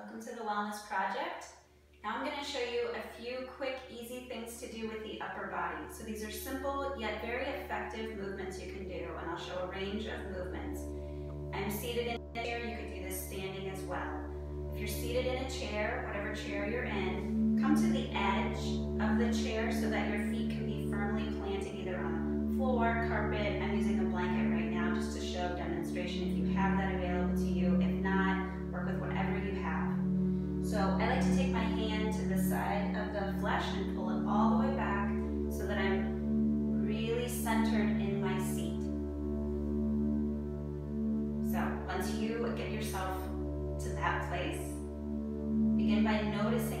Welcome to the Wellness Project. Now I'm going to show you a few quick, easy things to do with the upper body. So these are simple yet very effective movements you can do, and I'll show a range of movements. I'm seated in a chair, you could do this standing as well. If you're seated in a chair, whatever chair you're in, come to the edge of the chair so that your feet can be firmly planted either on the floor, carpet, I'm using a blanket right now just to show demonstration if you have that available centered in my seat. So once you get yourself to that place, begin by noticing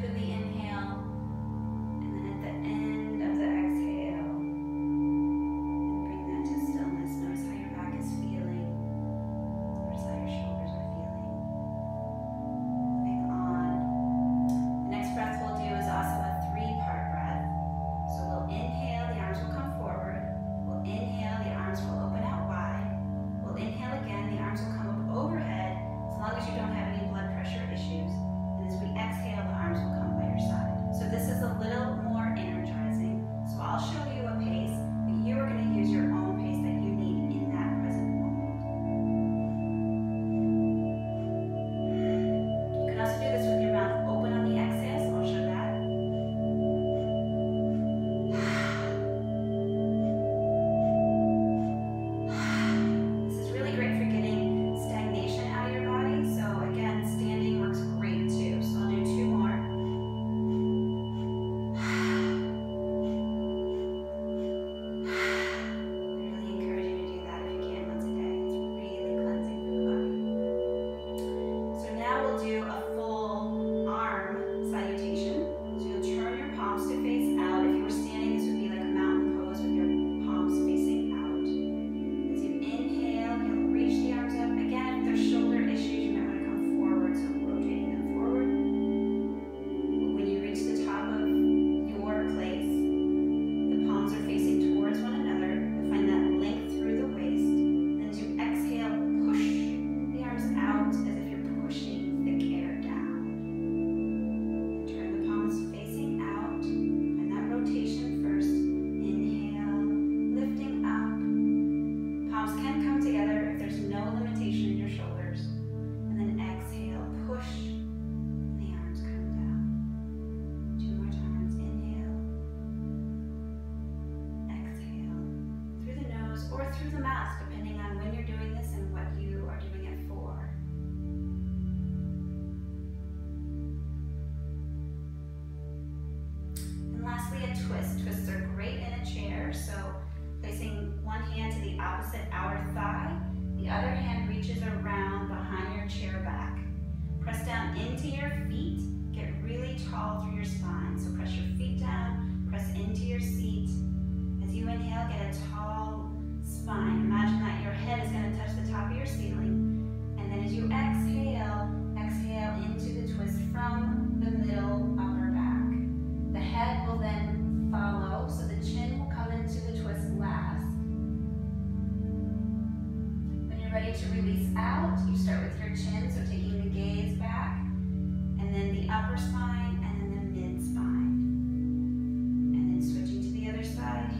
been the so placing one hand to the opposite outer thigh, the other hand reaches around behind your chair back. Press down into your feet, get really tall through your spine. So press your to release out, you start with your chin, so taking the gaze back, and then the upper spine, and then the mid spine. And then switching to the other side,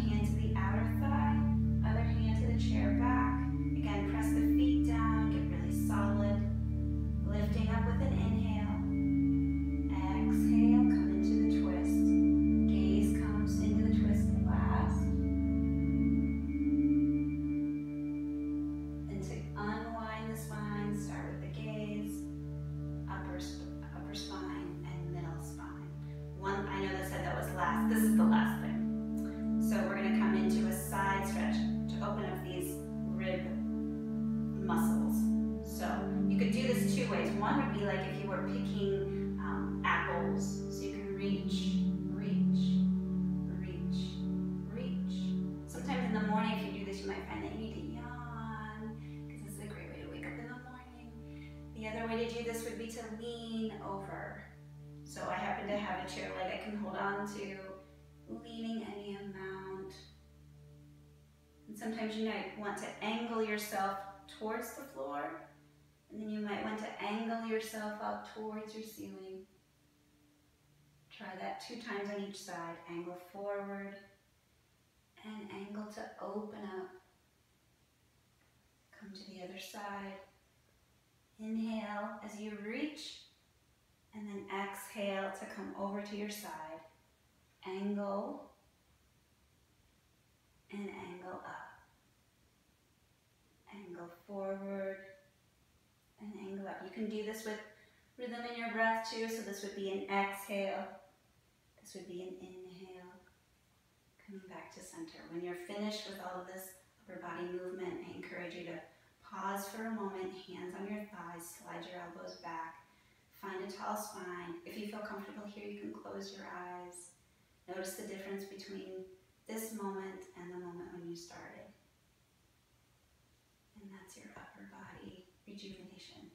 One would be like if you were picking um, apples, so you can reach, reach, reach, reach. Sometimes in the morning, if you do this, you might find that you need to yawn because this is a great way to wake up in the morning. The other way to do this would be to lean over. So I happen to have a chair leg I can hold on to, leaning any amount. And sometimes you might want to angle yourself towards the floor, and then you might want to angle yourself up towards your ceiling. Try that two times on each side. Angle forward and angle to open up. Come to the other side. Inhale as you reach, and then exhale to come over to your side. Angle and angle up angle forward and angle up. You can do this with rhythm in your breath too. So this would be an exhale. This would be an inhale. Coming back to center. When you're finished with all of this upper body movement, I encourage you to pause for a moment, hands on your thighs, slide your elbows back, find a tall spine. If you feel comfortable here, you can close your eyes. Notice the difference between this moment and the moment when you started. And that's your upper body rejuvenation.